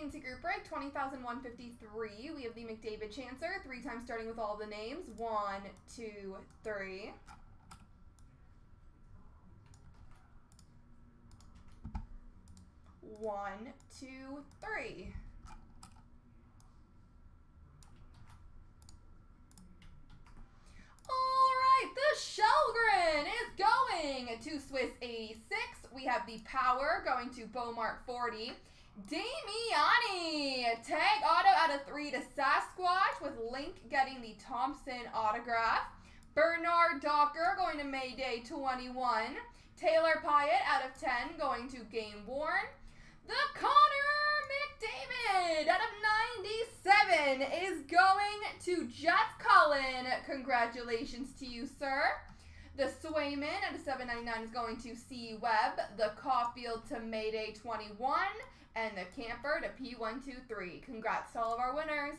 CNC Group Break 20,153. We have the McDavid Chancer, three times starting with all the names. One, two, three. One, two, three. All right, the Shelgren is going to Swiss 86. We have the Power going to Beaumart 40. Damiani, tag auto out of three to Sasquatch with Link getting the Thompson autograph. Bernard Docker going to Mayday 21. Taylor Pyatt out of 10 going to Game Worn. The Connor McDavid out of 97 is going to Jeff Cullen. Congratulations to you, sir. The Swayman out of 799 is going to C Webb. The Caufield to Mayday 21 and the Kuemper to P123. Congrats to all of our winners.